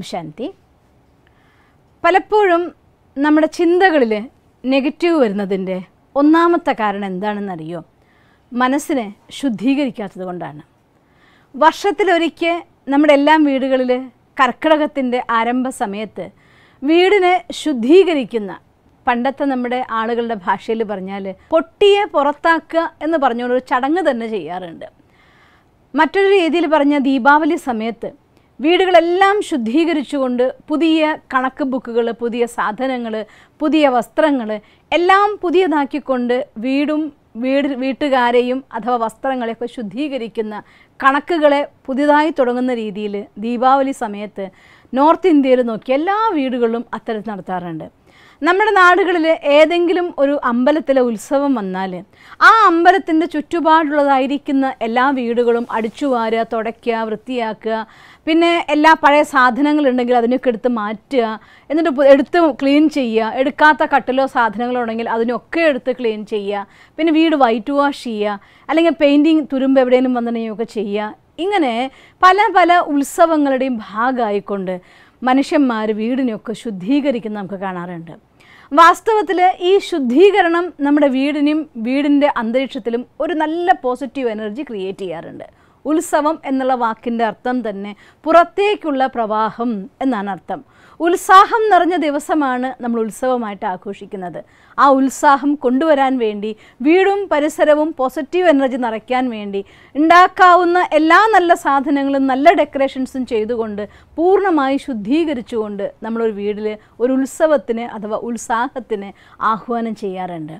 ഓം ശാന്തി. പലപ്പോഴും നമ്മുടെ ചിന്തകളിൽ നെഗറ്റീവ് വരുന്നതിന്റെ ഒന്നാമത്തെ കാരണം എന്താണെന്നറിയോ? മനസ്സിനെ ശുദ്ധീകരിക്കാത്തത് കൊണ്ടാണ്. വർഷത്തിലൊരിക്കൽ നമ്മുടെ എല്ലാം വീടുകളിൽ കർക്കിടകത്തിന്റെ ആരംഭ സമയത്ത് വീടിനെ ശുദ്ധീകരിക്കുന്ന പണ്ടത്തെ നമ്മുടെ ആളുകളുടെ ഭാഷയിൽ പറഞ്ഞാൽ പൊട്ടിയെ പുറത്താക്കുക എന്ന് പറഞ്ഞുകൊണ്ടൊരു ചടങ്ങ് തന്നെ ചെയ്യാറുണ്ട്. മറ്റൊരു രീതിയിൽ പറഞ്ഞാൽ ദീപാവലി സമയത്ത് വീടുകളെല്ലാം ശുദ്ധീകരിച്ചുകൊണ്ട് പുതിയ കണക്ക് ബുക്കുകൾ പുതിയ സാധനങ്ങൾ പുതിയ വസ്ത്രങ്ങൾ എല്ലാം പുതിയതാക്കിക്കൊണ്ട് വീടും വീട് വീട്ടുകാരെയും അഥവാ വസ്ത്രങ്ങളെയൊക്കെ ശുദ്ധീകരിക്കുന്ന കണക്കുകളെ പുതിയതായി തുടങ്ങുന്ന രീതിയിൽ ദീപാവലി സമയത്ത് നോർത്ത് ഇന്ത്യയിൽ നോക്കി എല്ലാ വീടുകളിലും അത്തരത്തിൽ നടത്താറുണ്ട്. നമ്മുടെ നാടുകളിൽ ഏതെങ്കിലും ഒരു അമ്പലത്തിലെ ഉത്സവം വന്നാൽ ആ അമ്പലത്തിന്റെ ചുറ്റുപാടുള്ളതായിരിക്കുന്ന എല്ലാ വീടുകളും അടിച്ചുവാരുക തുടയ്ക്കുക വൃത്തിയാക്കുക. പിന്നെ എല്ലാ പഴയ സാധനങ്ങളുണ്ടെങ്കിൽ അതിനൊക്കെ എടുത്ത് മാറ്റുക. എന്നിട്ട് എടുത്ത് ക്ലീൻ ചെയ്യുക. എടുക്കാത്ത കട്ടിലോ സാധനങ്ങളോ ഉണ്ടെങ്കിൽ അതിനൊക്കെ എടുത്ത് ക്ലീൻ ചെയ്യുക. പിന്നെ വീട് വൈറ്റ് വാഷ് ചെയ്യുക. അല്ലെങ്കിൽ പെയിന്റിങ് തുരുമ്പ് എവിടെയെങ്കിലും വന്നിട്ടുണ്ടെങ്കിൽ ചെയ്യുക. ഇങ്ങനെ പല പല ഉത്സവങ്ങളുടെയും ഭാഗമായിക്കൊണ്ട് മനുഷ്യന്മാർ വീടിനെയൊക്കെ ശുദ്ധീകരിക്കുന്ന നമുക്ക് കാണാറുണ്ട്. വാസ്തവത്തിൽ ഈ ശുദ്ധീകരണം നമ്മുടെ വീടിനും വീടിന്റെ അന്തരീക്ഷത്തിലും ഒരു നല്ല പോസിറ്റീവ് എനർജി ക്രിയേറ്റ് ചെയ്യാറുണ്ട്. ഉത്സവം എന്നുള്ള വാക്കിന്റെ അർത്ഥം തന്നെ പുറത്തേക്കുള്ള പ്രവാഹം എന്നാണ് അർത്ഥം. ഉത്സാഹം നിറഞ്ഞ ദിവസമാണ് നമ്മൾ ഉത്സവമായിട്ട് ആഘോഷിക്കുന്നത്. ആ ഉത്സാഹം കൊണ്ടുവരാൻ വേണ്ടി വീടും പരിസരവും പോസിറ്റീവ് എനർജി നിറയ്ക്കാൻ വേണ്ടി ഉണ്ടാക്കാവുന്ന എല്ലാ നല്ല സാധനങ്ങളും നല്ല ഡെക്കറേഷൻസും ചെയ്തുകൊണ്ട് പൂർണമായി ശുദ്ധീകരിച്ചുകൊണ്ട് നമ്മളൊരു വീട്ടിൽ ഒരു ഉത്സവത്തിന് അഥവാ ഉത്സാഹത്തിന് ആഹ്വാനം ചെയ്യാറുണ്ട്.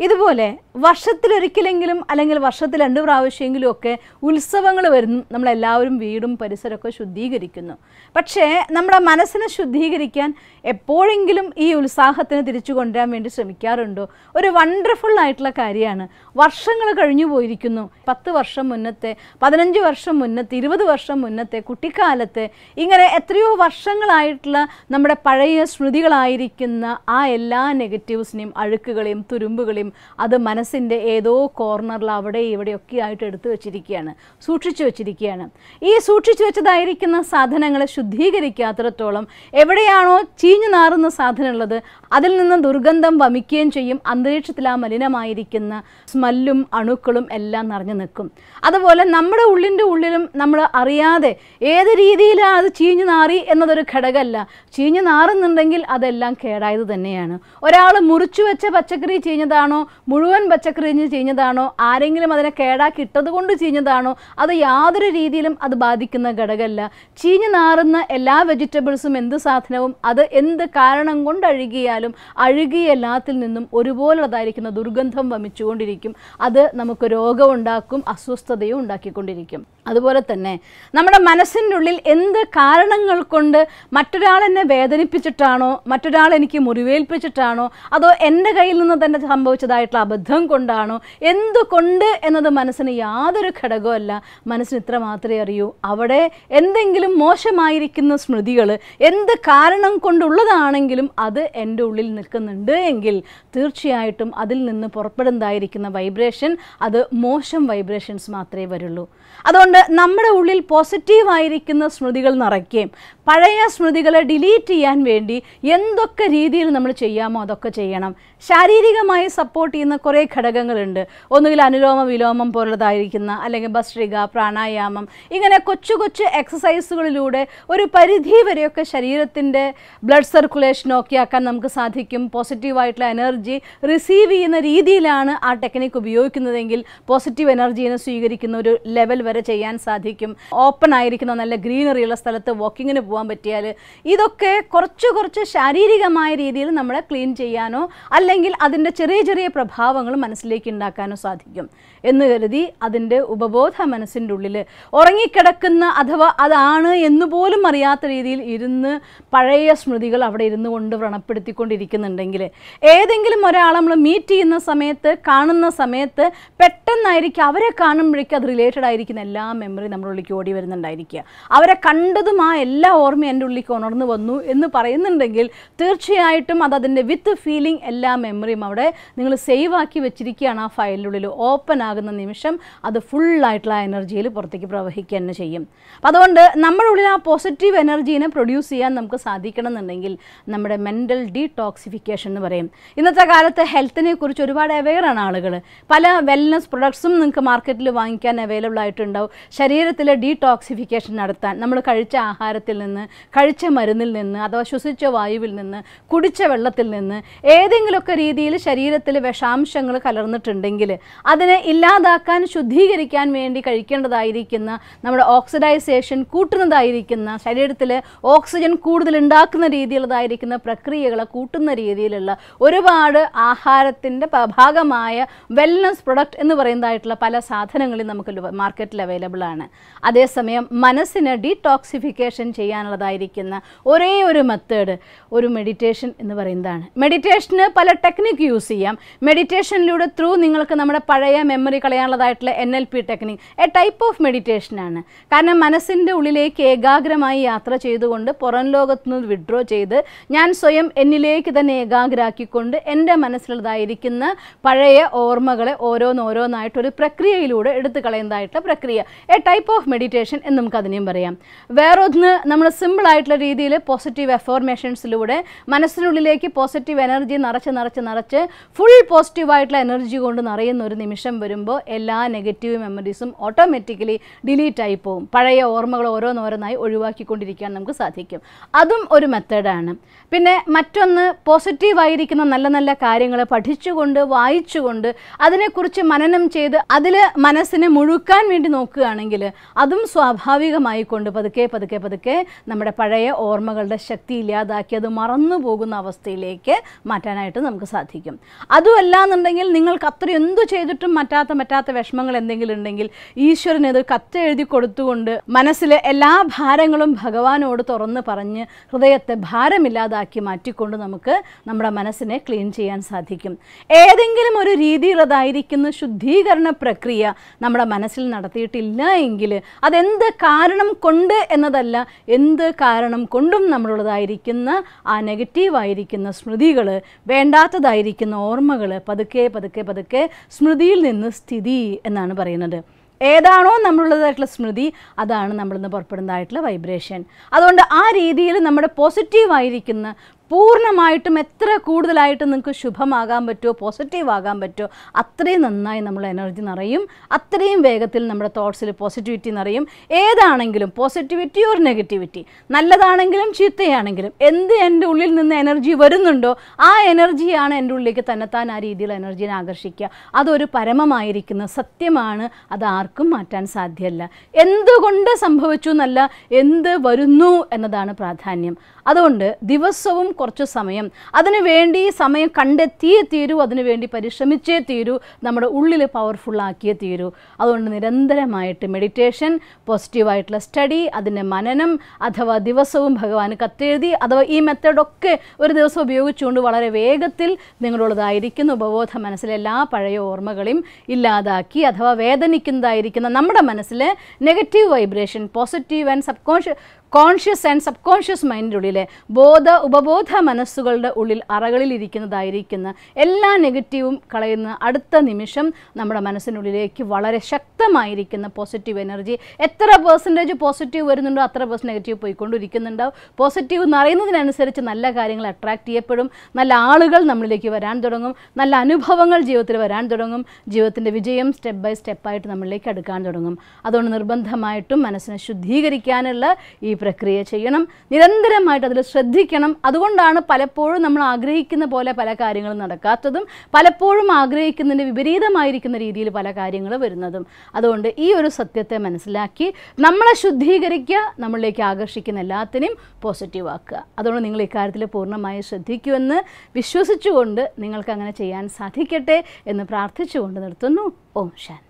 ഇതുപോലെ വർഷത്തിലൊരിക്കലെങ്കിലും അല്ലെങ്കിൽ വർഷത്തിൽ രണ്ട് പ്രാവശ്യമെങ്കിലും ഒക്കെ ഉത്സവങ്ങൾ വരുന്നു. നമ്മളെല്ലാവരും വീടും പരിസരമൊക്കെ ശുദ്ധീകരിക്കുന്നു. പക്ഷേ നമ്മുടെ മനസ്സിനെ ശുദ്ധീകരിക്കാൻ എപ്പോഴെങ്കിലും ഈ ഉത്സാഹത്തിന് തിരിച്ചു കൊണ്ടുവരാൻ വേണ്ടി ശ്രമിക്കാറുണ്ടോ? ഒരു വണ്ടർഫുൾ ആയിട്ടുള്ള കാര്യമാണ്. വർഷങ്ങൾ കഴിഞ്ഞു പോയിരിക്കുന്നു. പത്ത് വർഷം മുന്നത്തെ പതിനഞ്ച് വർഷം മുന്നത്തെ ഇരുപത് വർഷം മുന്നത്തെ കുട്ടിക്കാലത്തെ ഇങ്ങനെ എത്രയോ വർഷങ്ങളായിട്ടുള്ള നമ്മുടെ പഴയ സ്മൃതികളായിരിക്കുന്ന ആ എല്ലാ നെഗറ്റീവ്സിനെയും അഴുക്കുകളെയും തുരുമ്പുകളെയും അത് മനസ്സിന്റെ ഏതോ കോർണറിൽ അവിടെ ഇവിടെയൊക്കെ ആയിട്ട് എടുത്തു വെച്ചിരിക്കുകയാണ് സൂക്ഷിച്ചു വെച്ചിരിക്കുകയാണ്. ഈ സൂക്ഷിച്ചു വെച്ചതായിരിക്കുന്ന സാധനങ്ങളെ ശുദ്ധീകരിക്കാത്തിടത്തോളം എവിടെയാണോ ചീഞ്ഞു നാറുന്ന സാധനമുള്ളത് അതിൽ നിന്ന് ദുർഗന്ധം വമിക്കുകയും ചെയ്യും. അന്തരീക്ഷത്തിൽ ആ മലിനമായിരിക്കുന്ന സ്മെല്ലും അണുക്കളും എല്ലാം നിറഞ്ഞു നിൽക്കും. അതുപോലെ നമ്മുടെ ഉള്ളിന്റെ ഉള്ളിലും നമ്മൾ അറിയാതെ ഏത് രീതിയിലാണ് അത് ചീഞ്ഞു നാറി എന്നതൊരു ഘടകമല്ല. ചീഞ്ഞു നാറുന്നുണ്ടെങ്കിൽ അതെല്ലാം കേടായത് തന്നെയാണ്. ഒരാൾ മുറിച്ചു വെച്ച പച്ചക്കറി ചീഞ്ഞതാണോ മുഴുവൻ പച്ചക്കറിഞ്ഞ് ചീഞ്ഞതാണോ? ആരെങ്കിലും അതിനെ കേടാക്കി ഇട്ടത് കൊണ്ട് ചീഞ്ഞതാണോ? അത് യാതൊരു രീതിയിലും അത് ബാധിക്കുന്ന ഘടകമല്ല. ചീഞ്ഞു നാറുന്ന എല്ലാ വെജിറ്റബിൾസും എന്ത് സാധനവും അത് എന്ത് കാരണം കൊണ്ട് അഴുകിയാലും അഴുകിയ എല്ലാത്തിൽ നിന്നും ഒരുപോലുള്ളതായിരിക്കുന്ന ദുർഗന്ധം വമിച്ചുകൊണ്ടിരിക്കും. അത് നമുക്ക് രോഗമുണ്ടാക്കും അസ്വസ്ഥതയും ഉണ്ടാക്കിക്കൊണ്ടിരിക്കും. അതുപോലെ തന്നെ നമ്മുടെ മനസ്സിന്റെ ഉള്ളിൽ എന്ത് കാരണങ്ങൾ കൊണ്ട് മറ്റൊരാൾ എന്നെ വേദനിപ്പിച്ചിട്ടാണോ മറ്റൊരാൾ എനിക്ക് മുറിവേൽപ്പിച്ചിട്ടാണോ അതോ എന്റെ കയ്യിൽ നിന്ന് തന്നെ സംഭവിച്ചതായിട്ടുള്ള അബദ്ധം കൊണ്ടാണോ? എന്തുകൊണ്ട് എന്നത് മനസ്സിന് യാതൊരു ഘടകമല്ല മനസ്സിന് ഇത്ര മാത്രമേ അറിയൂ. അവിടെ എന്തെങ്കിലും മോശമായിരിക്കുന്ന സ്മൃതികൾ എന്ത് കാരണം കൊണ്ടുള്ളതാണെങ്കിലും അത് എന്റെ ഉള്ളിൽ നിൽക്കുന്നുണ്ട് എങ്കിൽ തീർച്ചയായിട്ടും അതിൽ നിന്ന് പുറപ്പെടുന്നതായിരിക്കുന്ന വൈബ്രേഷൻ അത് മോശം വൈബ്രേഷൻസ് മാത്രമേ വരുള്ളൂ. അതുകൊണ്ട് നമ്മുടെ ഉള്ളിൽ പോസിറ്റീവായിരിക്കുന്ന സ്മൃതികൾ നിറയ്ക്കുകയും പഴയ സ്മൃതികളെ ഡിലീറ്റ് ചെയ്യാൻ വേണ്ടി എന്തൊക്കെ രീതിയിൽ നമ്മൾ ചെയ്യാമോ അതൊക്കെ ചെയ്യണം. ശാരീരികമായി സപ്പോർട്ട് ചെയ്യുന്ന കുറേ ഘടകങ്ങളുണ്ട്. ഒന്നുകിൽ അനുലോമ വിലോമം പോലുള്ളതായിരിക്കുന്ന അല്ലെങ്കിൽ ഭസ്ട്രിക പ്രാണായാമം ഇങ്ങനെ കൊച്ചു കൊച്ചു എക്സസൈസുകളിലൂടെ ഒരു പരിധി വരെയൊക്കെ ശരീരത്തിന്റെ ബ്ലഡ് സർക്കുലേഷൻ ഒക്കെ ആക്കാൻ നമുക്ക് സാധിക്കും. പോസിറ്റീവായിട്ടുള്ള എനർജി റിസീവ് ചെയ്യുന്ന രീതിയിലാണ് ആ ടെക്നിക്ക് ഉപയോഗിക്കുന്നതെങ്കിൽ പോസിറ്റീവ് എനർജീനെ സ്വീകരിക്കുന്ന ഒരു ലെവൽ വരെ ചെയ്യാൻ സാധിക്കും. ഓപ്പൺ ആയിരിക്കുന്ന നല്ല ഗ്രീനറി ഉള്ള സ്ഥലത്ത് വാക്കിങ്ങിന് പോകാൻ പറ്റിയാൽ ഇതൊക്കെ കുറച്ച് കുറച്ച് ശാരീരികമായ രീതിയിൽ നമ്മളെ ക്ലീൻ ചെയ്യാനോ അല്ലെങ്കിൽ അതിന്റെ ചെറിയ ചെറിയ പ്രഭാവങ്ങൾ മനസ്സിലേക്ക് ഉണ്ടാക്കാനും സാധിക്കും. എന്ന് കരുതി അതിന്റെ ഉപബോധ മനസ്സിന്റെ ഉള്ളിൽ ഉറങ്ങിക്കിടക്കുന്ന അഥവാ അതാണ് എന്ന് പോലും അറിയാത്ത രീതിയിൽ ഇരുന്ന് പഴയ സ്മൃതികൾ അവിടെ ഇരുന്ന് കൊണ്ട് വ്രണപ്പെടുത്തിക്കൊണ്ടിരിക്കുന്നുണ്ടെങ്കിൽ ഏതെങ്കിലും ഒരാളെ നമ്മൾ മീറ്റ് ചെയ്യുന്ന സമയത്ത് കാണുന്ന സമയത്ത് പെട്ടെന്നായിരിക്കും അവരെ കാണുമ്പോഴേക്കും അത് റിലേറ്റഡ് ആയിരിക്കുന്ന എല്ലാ മെമ്മറി നമ്മുടെ ഉള്ളിലേക്ക് ഓടി വരുന്നുണ്ടായിരിക്കുക. അവരെ കണ്ടതും ആ എല്ലാ ഓർമ്മയും എന്റെ ഉള്ളിലേക്ക് ഉണർന്നു വന്നു എന്ന് പറയുന്നുണ്ടെങ്കിൽ തീർച്ചയായിട്ടും അത് അതിന്റെ വിത്ത് ഫീലിംഗ് എല്ലാ മെമ്മറിയും അവിടെ നിങ്ങൾ സേവ് ആക്കി വെച്ചിരിക്കുകയാണ് ആ ഫയലിനുള്ളിൽ ഓപ്പൺ ആകുന്ന നിമിഷം അത് ഫുള്ളായിട്ടുള്ള എനർജിയിൽ പുറത്തേക്ക് പ്രവഹിക്കുക തന്നെ ചെയ്യും. അപ്പം അതുകൊണ്ട് നമ്മുടെ ഉള്ളിൽ ആ പോസിറ്റീവ് എനർജീനെ പ്രൊഡ്യൂസ് ചെയ്യാൻ നമുക്ക് സാധിക്കണം എന്നുണ്ടെങ്കിൽ നമ്മുടെ മെന്റൽ ഡീടോക്സിഫിക്കേഷൻ എന്ന് പറയും. ഇന്നത്തെ കാലത്ത് ഹെൽത്തിനെ കുറിച്ച് ഒരുപാട് അവെയറാണ് ആളുകൾ പല വെൽനസ് പ്രൊഡക്ട്സും നിങ്ങൾക്ക് മാർക്കറ്റിൽ വാങ്ങിക്കാൻ അവൈലബിൾ ആയിട്ടുണ്ടാവും. ശരീരത്തിലെ ഡീടോക്സിഫിക്കേഷൻ നടത്താൻ നമ്മൾ കഴിച്ച ആഹാരത്തിൽ നിന്ന് കഴിച്ച മരുന്നിൽ നിന്ന് അഥവാ ശ്വസിച്ച വായുവിൽ നിന്ന് കുടിച്ച വെള്ളത്തിൽ നിന്ന് ഏതെങ്കിലുമൊക്കെ രീതിയിൽ ശരീരത്തിൽ വിഷാംശങ്ങൾ കലർന്നിട്ടുണ്ടെങ്കിൽ അതിനെ ഇല്ലാതാക്കാൻ ശുദ്ധീകരിക്കാൻ വേണ്ടി കഴിക്കേണ്ടതായിരിക്കുന്ന നമ്മുടെ ഓക്സിഡൈസേഷൻ കൂട്ടുന്നതായിരിക്കുന്ന ശരീരത്തിൽ ഓക്സിജൻ കൂടുതൽ ഉണ്ടാക്കുന്ന രീതിയിലുള്ളതായിരിക്കുന്ന പ്രക്രിയകളെ കൂട്ടുന്ന രീതിയിലുള്ള ഒരുപാട് ആഹാരത്തിന്റെ ഭാഗമായ വെൽനസ് പ്രൊഡക്റ്റ് എന്ന് പറയുന്നതായിട്ടുള്ള പല സാധനങ്ങളും നമുക്ക് മാർക്കറ്റിൽ അവൈലബിൾ ആണ്. അതേസമയം മനസ്സിന് ഡീടോക്സിഫിക്കേഷൻ ചെയ്യാനുള്ളതായിരിക്കുന്ന ഒരേ ഒരു മെത്തേഡ് ഒരു മെഡിറ്റേഷൻ എന്ന് പറയുന്നതാണ്. മെഡിറ്റേഷന് പല ടെക്നിക്ക് യൂസ് ചെയ്യാം. മെഡിറ്റേഷനിലൂടെ ത്രൂ നിങ്ങൾക്ക് നമ്മുടെ പഴയ memory കളയാനുള്ളതായിട്ടുള്ള N L P technique a type of മെഡിറ്റേഷനാണ് കാരണം മനസ്സിന്റെ ഉള്ളിലേക്ക് ഏകാഗ്രമായി യാത്ര ചെയ്തുകൊണ്ട് പുറം ലോകത്ത് നിന്ന് വിഡ്രോ ചെയ്ത് ഞാൻ സ്വയം എന്നിലേക്ക് തന്നെ ഏകാഗ്രാക്കിക്കൊണ്ട് എന്റെ മനസ്സിലുള്ളതായിരിക്കുന്ന പഴയ ഓർമ്മകളെ ഓരോന്നോരോന്നായിട്ട് ഒരു പ്രക്രിയയിലൂടെ എടുത്തു കളയുന്നതായിട്ടുള്ള പ്രക്രിയ എ ടൈപ്പ് ഓഫ് മെഡിറ്റേഷൻ എന്ന് നമുക്ക് അതിനെയും പറയാം. വേറൊന്ന് നമ്മൾ സിമ്പിളായിട്ടുള്ള രീതിയിൽ പോസിറ്റീവ് എഫോർമേഷൻസിലൂടെ മനസ്സിനുള്ളിലേക്ക് പോസിറ്റീവ് എനർജി നിറച്ച് നിറച്ച് നിറച്ച് ഫുൾ പോസിറ്റീവായിട്ടുള്ള എനർജി കൊണ്ട് നിറയുന്ന ഒരു നിമിഷം വരുമ്പോൾ എല്ലാ നെഗറ്റീവ് മെമ്മറീസും ഓട്ടോമാറ്റിക്കലി ഡിലീറ്റ് ആയി പോകും പഴയ ഓർമ്മകൾ ഓരോന്നോരോന്നായി ഒഴിവാക്കിക്കൊണ്ടിരിക്കാൻ നമുക്ക് സാധിക്കും. അതും ഒരു മെത്തേഡാണ് പിന്നെ മറ്റൊന്ന് പോസിറ്റീവായിരിക്കുന്ന നല്ല നല്ല കാര്യങ്ങൾ പഠിച്ചുകൊണ്ട് വായിച്ചുകൊണ്ട് അതിനെക്കുറിച്ച് മനനം ചെയ്ത് അതിൽ മനസ്സിനെ മുഴുക്കാൻ വേണ്ടി നോക്കുകയാണെങ്കിൽ അതും സ്വാഭാവികമായി കൊണ്ട് പതുക്കെ പതുക്കെ പതുക്കെ നമ്മുടെ പഴയ ഓർമ്മകളുടെ ശക്തി ഇല്ലാതാക്കി അത് മറന്നു പോകുന്ന അവസ്ഥയിലേക്ക് മാറ്റാനായിട്ട് നമുക്ക് സാധിക്കും. അതുമല്ല എന്നുണ്ടെങ്കിൽ നിങ്ങൾക്ക് അത്ര എന്തു ചെയ്തിട്ടും മറ്റാത്ത മറ്റാത്ത വിഷമങ്ങൾ എന്തെങ്കിലും ഉണ്ടെങ്കിൽ ഈശ്വരന് ഇത് കത്ത് എഴുതി കൊടുത്തുകൊണ്ട് മനസ്സിലെ എല്ലാ ഭാരങ്ങളും ഭഗവാനോട് തുറന്ന് പറഞ്ഞ് ഹൃദയത്തെ ഭാരമില്ലാതാക്കി മാറ്റിക്കൊണ്ട് നമുക്ക് നമ്മുടെ മനസ്സിനെ ക്ലീൻ ചെയ്യാൻ സാധിക്കും. ഏതെങ്കിലും ഒരു രീതിയിലതായിരിക്കുന്ന ശുദ്ധീകരണ പ്രക്രിയ നമ്മുടെ മനസ്സിൽ നടത്തിയിട്ടില്ല എങ്കിൽ അതെന്ത് കാരണം കൊണ്ട് എന്നതല്ല എന്ത് കാരണം കൊണ്ടും നമ്മളുള്ളതായിരിക്കുന്ന ആ നെഗറ്റീവായിരിക്കുന്ന സ്മൃതികൾ വേണ്ടാത്തതായിരിക്കുന്ന ഓർമ്മകൾ പതുക്കെ പതുക്കെ പതുക്കെ സ്മൃതിയിൽ നിന്ന് സ്ഥിതി എന്നാണ് പറയുന്നത്. ഏതാണോ നമ്മളുള്ളതായിട്ടുള്ള സ്മൃതി അതാണ് നമ്മളിന്ന് പുറപ്പെടുന്നതായിട്ടുള്ള വൈബ്രേഷൻ അതുകൊണ്ട് ആ രീതിയിൽ നമ്മുടെ പോസിറ്റീവായിരിക്കുന്ന പൂർണമായിട്ടും എത്ര കൂടുതലായിട്ട് നിങ്ങൾക്ക് ശുഭമാകാൻ പറ്റുമോ പോസിറ്റീവ് ആകാൻ പറ്റുമോ അത്രയും നന്നായി നമ്മൾ എനർജി നിറയും. അത്രയും വേഗത്തിൽ നമ്മുടെ തോട്ട്സിൽ പോസിറ്റിവിറ്റി നിറയും. ഏതാണെങ്കിലും പോസിറ്റിവിറ്റി ഓർ നെഗറ്റിവിറ്റി നല്ലതാണെങ്കിലും ചീത്തയാണെങ്കിലും എന്ത് എന്റെ ഉള്ളിൽ നിന്ന് എനർജി വരുന്നുണ്ടോ ആ എനർജിയാണ് എന്റെ ഉള്ളിലേക്ക് തന്നെത്താൻ ആ രീതിയിൽ എനർജിനെ ആകർഷിക്കുക. അതൊരു പരമമായിരിക്കുന്ന സത്യമാണ്. അത് ആർക്കും മാറ്റാൻ സാധ്യമല്ല. എന്തുകൊണ്ട് സംഭവിച്ചു എന്നല്ല എന്ത് വരുന്നു എന്നതാണ് പ്രാധാന്യം. അതുകൊണ്ട് ദിവസവും കുറച്ച് സമയം. അതിനുവേണ്ടി സമയം കണ്ടെത്തിയേ തീരൂ അതിനുവേണ്ടി പരിശ്രമിച്ചേ തീരൂ നമ്മുടെ ഉള്ളിൽ പവർഫുള്ളാക്കിയേ തീരൂ. അതുകൊണ്ട് നിരന്തരമായിട്ട് മെഡിറ്റേഷൻ പോസിറ്റീവായിട്ടുള്ള സ്റ്റഡി അതിന്റെ മനനം അഥവാ ദിവസവും ഭഗവാൻ കത്തെഴുതി അഥവാ ഈ മെത്തേഡൊക്കെ ഒരു ദിവസം ഉപയോഗിച്ചുകൊണ്ട് വളരെ വേഗത്തിൽ നിങ്ങളുള്ളതായിരിക്കുന്ന ഉപബോധ മനസ്സിലെ എല്ലാ പഴയ ഓർമ്മകളെയും ഇല്ലാതാക്കി അഥവാ വേദനിക്കുന്നതായിരിക്കുന്ന നമ്മുടെ മനസ്സിലെ negative vibration positive and subconscious conscious and subconscious മൈൻഡിന്റെ ഉള്ളിൽ ബോധ ഉപബോധ മനസ്സുകളുടെ ഉള്ളിൽ അറകളിൽ ഇരിക്കുന്നതായിരിക്കുന്ന എല്ലാ നെഗറ്റീവും കളയുന്ന അടുത്ത നിമിഷം നമ്മുടെ മനസ്സിനുള്ളിലേക്ക് വളരെ ശക്തമായിരിക്കുന്ന പോസിറ്റീവ് എനർജി എത്ര പെർസെന്റേജ് പോസിറ്റീവ് വരുന്നുണ്ടോ അത്ര പേഴ്സൺ നെഗറ്റീവ് പോയിക്കൊണ്ടിരിക്കുന്നുണ്ടാവും. പോസിറ്റീവ് എന്ന് അറിയുന്നതിനനുസരിച്ച് നല്ല കാര്യങ്ങൾ അട്രാക്ട് ചെയ്യപ്പെടും. നല്ല ആളുകൾ നമ്മളിലേക്ക് വരാൻ തുടങ്ങും. നല്ല അനുഭവങ്ങൾ ജീവിതത്തിൽ വരാൻ തുടങ്ങും. ജീവിതത്തിന്റെ വിജയം സ്റ്റെപ്പ് ബൈ സ്റ്റെപ്പായിട്ട് നമ്മളിലേക്ക് അടുക്കാൻ തുടങ്ങും. അതുകൊണ്ട് നിർബന്ധമായിട്ടും മനസ്സിനെ ശുദ്ധീകരിക്കാനുള്ള ഈ പ്രക്രിയ ചെയ്യണം. നിരന്തരമായിട്ട് അതിൽ ശ്രദ്ധിക്കണം. അതുകൊണ്ടാണ് പലപ്പോഴും നമ്മൾ ആഗ്രഹിക്കുന്ന പോലെ പല കാര്യങ്ങളും നടക്കാത്തതും പലപ്പോഴും ആഗ്രഹിക്കുന്നതിന് വിപരീതമായിരിക്കുന്ന രീതിയിൽ പല കാര്യങ്ങൾ വരുന്നതും. അതുകൊണ്ട് ഈ ഒരു സത്യത്തെ മനസ്സിലാക്കി നമ്മളെ ശുദ്ധീകരിക്കുക നമ്മളിലേക്ക് ആകർഷിക്കുന്ന എല്ലാത്തിനെയും പോസിറ്റീവ് ആക്കുക. അതുകൊണ്ട് നിങ്ങൾ ഇക്കാര്യത്തിൽ പൂർണമായി ശ്രദ്ധിക്കുമെന്ന് വിശ്വസിച്ചുകൊണ്ട് നിങ്ങൾക്ക് അങ്ങനെ ചെയ്യാൻ സാധിക്കട്ടെ എന്ന് പ്രാർത്ഥിച്ചുകൊണ്ട് നിർത്തുന്നു. ഓം ശാന്തി.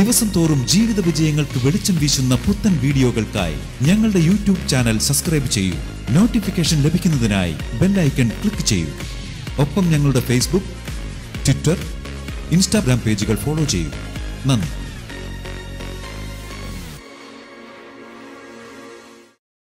ദിവസം തോറും ജീവിത വിജയങ്ങൾക്ക് വെളിച്ചം വീശുന്ന പുത്തൻ വീഡിയോകൾക്കായി ഞങ്ങളുടെ യൂട്യൂബ് ചാനൽ സബ്സ്ക്രൈബ് ചെയ്യൂ. നോട്ടിഫിക്കേഷൻ ലഭിക്കുന്നതിനായി ബെല്ലൈക്കൺ ക്ലിക്ക് ചെയ്യൂ. ഒപ്പം ഞങ്ങളുടെ ഫേസ്ബുക്ക് ട്വിറ്റർ ഇൻസ്റ്റാഗ്രാം പേജുകൾ ഫോളോ ചെയ്യൂ. നന്ദി.